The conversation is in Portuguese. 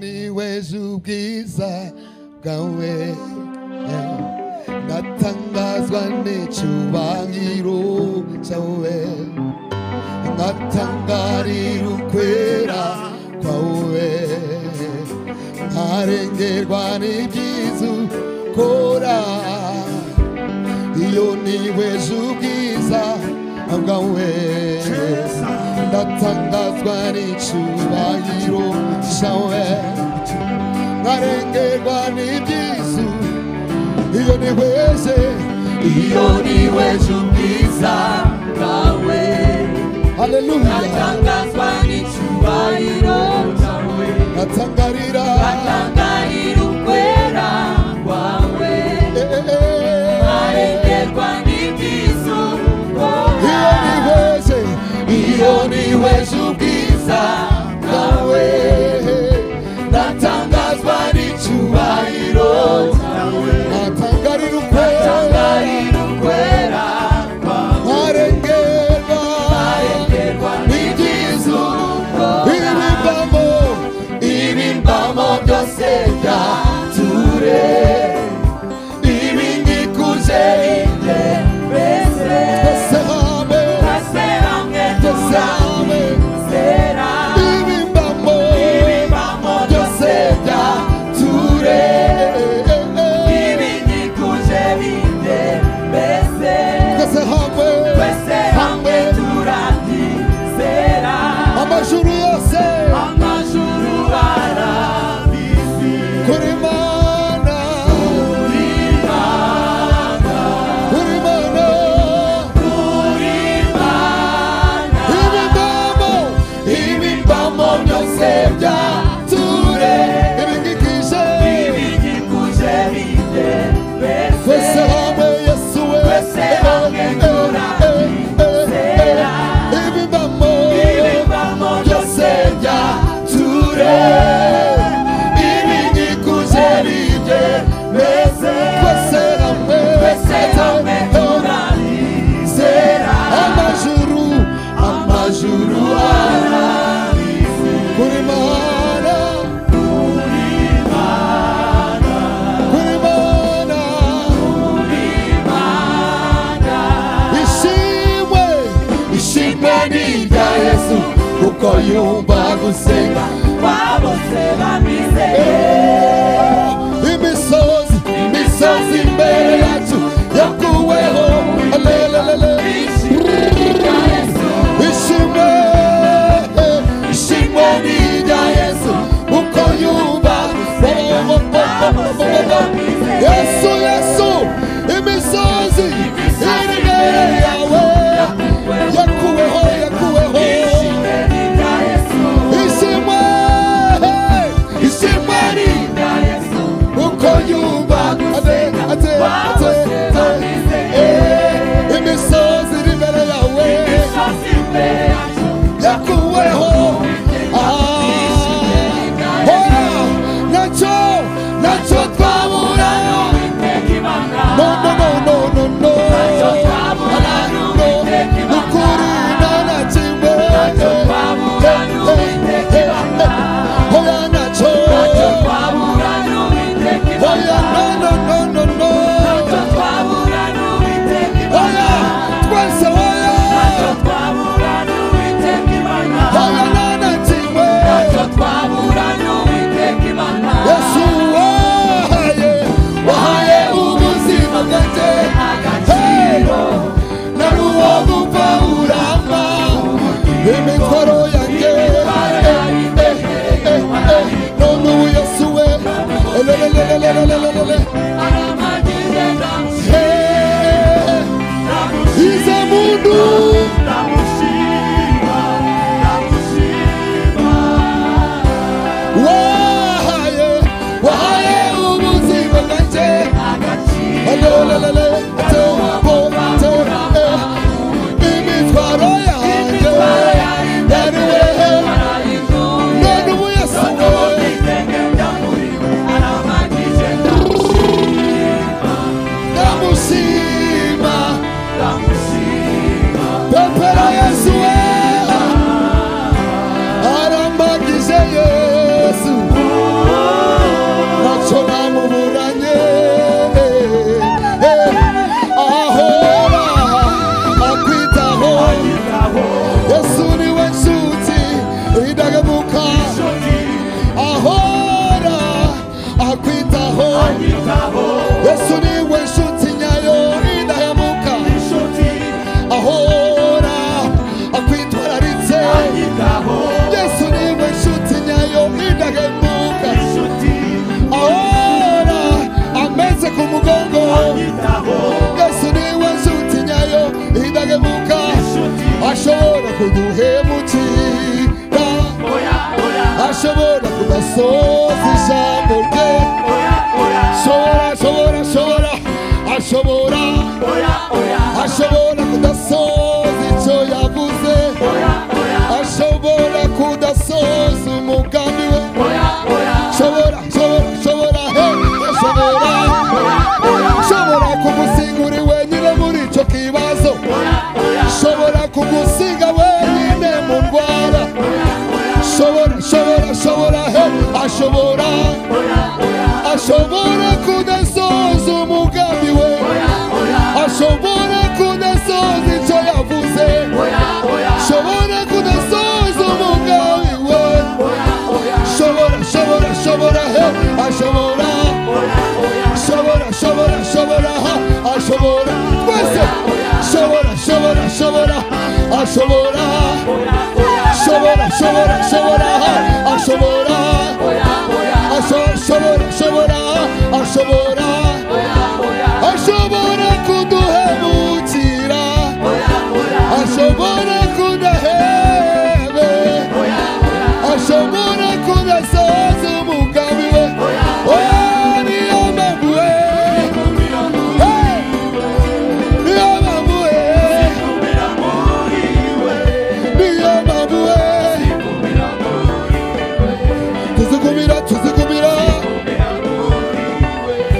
niweze ubwiza bwawe ngatangazwa n'icyubahiro cyawe ngatangarira ukwera kwawe. Nkarengerwa n'ibyiza ukora iyo niweze ubwiza bwawe 나탄 가관이 주와이로 샤오에 나는 결과니 비수 이건이 회세 이건이 회주 비사 가웨 할렐루야 나탄 가관이 주와이로 샤오에 나탄 가리라 나탄 가 iyo niweze ubwiza bwawe yumva gusenga kwabose bamizeye yo, la, la, la. Ashombora kudesozo mugabiwe Ashombora kudesozo choya fuse Shobora kudesozo mugabiwe Shobora, shobora, shobora, he Ashobora Shobora, shobora, shobora, ha Ashobora Shobora, shobora, shobora Ashobora